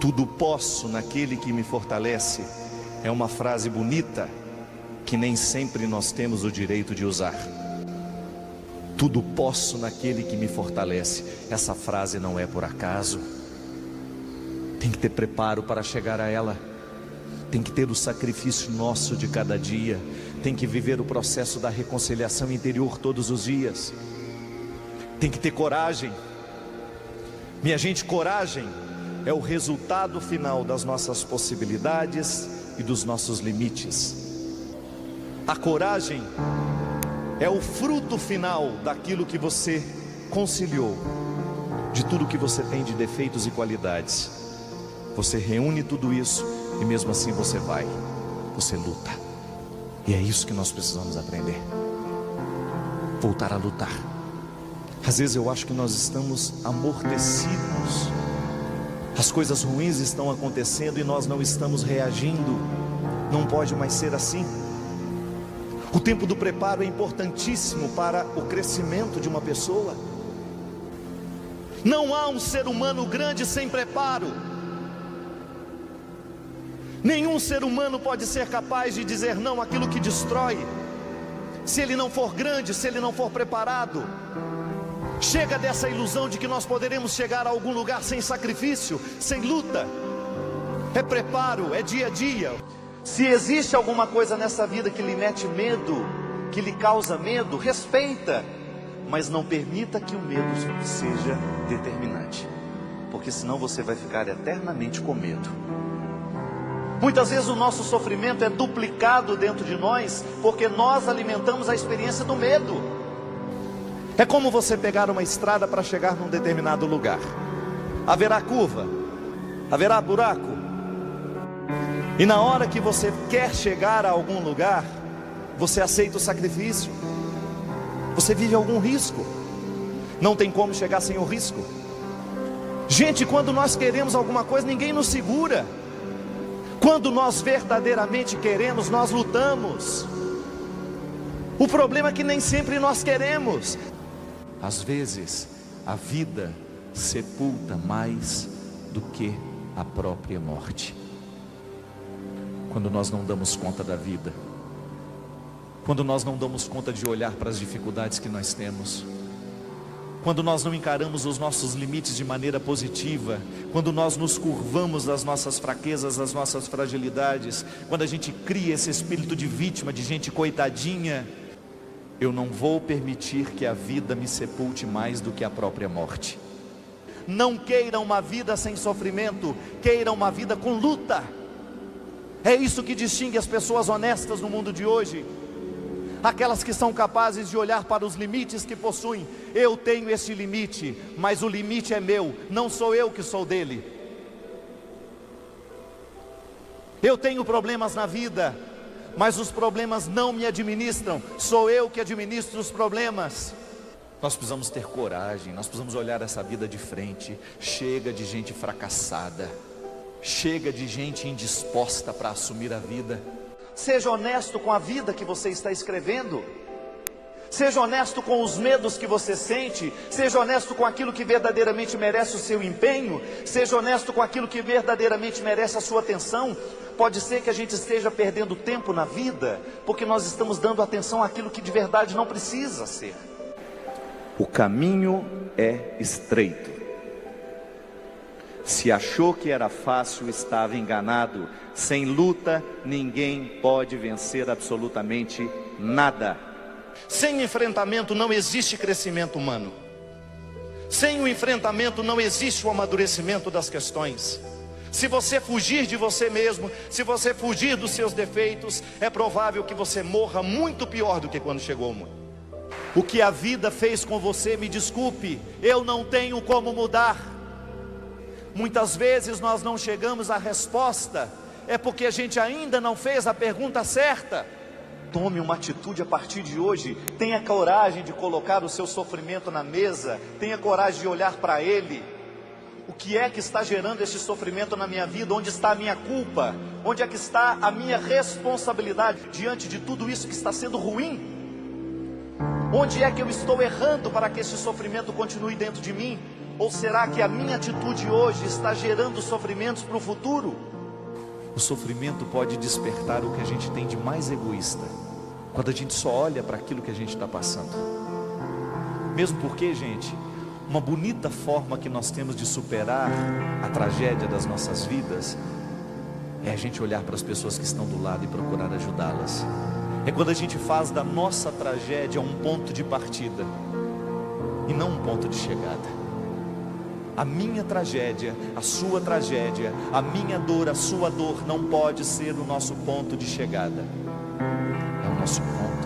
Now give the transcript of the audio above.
Tudo posso naquele que me fortalece é uma frase bonita que nem sempre nós temos o direito de usar. Tudo posso naquele que me fortalece. Essa frase não é por acaso. Tem que ter preparo para chegar a ela. Tem que ter o sacrifício nosso de cada dia. Tem que viver o processo da reconciliação interior todos os dias. Tem que ter coragem. Minha gente, coragem é o resultado final das nossas possibilidades e dos nossos limites. A coragem é o fruto final daquilo que você conciliou, de tudo que você tem de defeitos e qualidades. Você reúne tudo isso e mesmo assim você vai, você luta. E é isso que nós precisamos aprender. Voltar a lutar. Às vezes eu acho que nós estamos amortecidos. As coisas ruins estão acontecendo e nós não estamos reagindo. Não pode mais ser assim. O tempo do preparo é importantíssimo para o crescimento de uma pessoa. Não há um ser humano grande sem preparo. Nenhum ser humano pode ser capaz de dizer não àquilo que destrói, se ele não for grande, se ele não for preparado. Chega dessa ilusão de que nós poderemos chegar a algum lugar sem sacrifício, sem luta. É preparo, é dia a dia. Se existe alguma coisa nessa vida que lhe mete medo, que lhe causa medo, respeita, mas não permita que o medo seja determinante, porque senão você vai ficar eternamente com medo. Muitas vezes o nosso sofrimento é duplicado dentro de nós, porque nós alimentamos a experiência do medo. É como você pegar uma estrada para chegar num determinado lugar. Haverá curva, haverá buraco. E na hora que você quer chegar a algum lugar, você aceita o sacrifício. Você vive algum risco. Não tem como chegar sem o risco. Gente, quando nós queremos alguma coisa, ninguém nos segura. Quando nós verdadeiramente queremos, nós lutamos. O problema é que nem sempre nós queremos. Às vezes, a vida sepulta mais do que a própria morte. Quando nós não damos conta da vida, quando nós não damos conta de olhar para as dificuldades que nós temos, quando nós não encaramos os nossos limites de maneira positiva, quando nós nos curvamos das nossas fraquezas, das nossas fragilidades, quando a gente cria esse espírito de vítima, de gente coitadinha, eu não vou permitir que a vida me sepulte mais do que a própria morte. Não queira uma vida sem sofrimento, queira uma vida com luta. É isso que distingue as pessoas honestas no mundo de hoje aquelas que são capazes de olhar para os limites que possuem. Eu tenho esse limite, mas o limite é meu, não sou eu que sou dele. Eu tenho problemas na vida, mas os problemas não me administram, sou eu que administro os problemas. Nós precisamos ter coragem, nós precisamos olhar essa vida de frente. Chega de gente fracassada, chega de gente indisposta para assumir a vida. Seja honesto com a vida que você está escrevendo. Seja honesto com os medos que você sente, seja honesto com aquilo que verdadeiramente merece o seu empenho, seja honesto com aquilo que verdadeiramente merece a sua atenção. Pode ser que a gente esteja perdendo tempo na vida, porque nós estamos dando atenção àquilo que de verdade não precisa ser. O caminho é estreito. Se achou que era fácil, estava enganado. Sem luta, ninguém pode vencer absolutamente nada. Sem enfrentamento não existe crescimento humano. Sem o enfrentamento não existe o amadurecimento das questões. Se você fugir de você mesmo, se você fugir dos seus defeitos, é provável que você morra muito pior do que quando chegou ao mundo. O que a vida fez com você, me desculpe, eu não tenho como mudar. Muitas vezes nós não chegamos à resposta é porque a gente ainda não fez a pergunta certa. Tome uma atitude a partir de hoje. Tenha coragem de colocar o seu sofrimento na mesa. Tenha coragem de olhar para ele. O que é que está gerando esse sofrimento na minha vida? Onde está a minha culpa? Onde é que está a minha responsabilidade diante de tudo isso que está sendo ruim? Onde é que eu estou errando para que esse sofrimento continue dentro de mim? Ou será que a minha atitude hoje está gerando sofrimentos para o futuro? O sofrimento pode despertar o que a gente tem de mais egoísta, quando a gente só olha para aquilo que a gente está passando. Mesmo porque, gente, uma bonita forma que nós temos de superar a tragédia das nossas vidas é a gente olhar para as pessoas que estão do lado e procurar ajudá-las. É quando a gente faz da nossa tragédia um ponto de partida e não um ponto de chegada. A minha tragédia, a sua tragédia, a minha dor, a sua dor não pode ser o nosso ponto de chegada. É o nosso ponto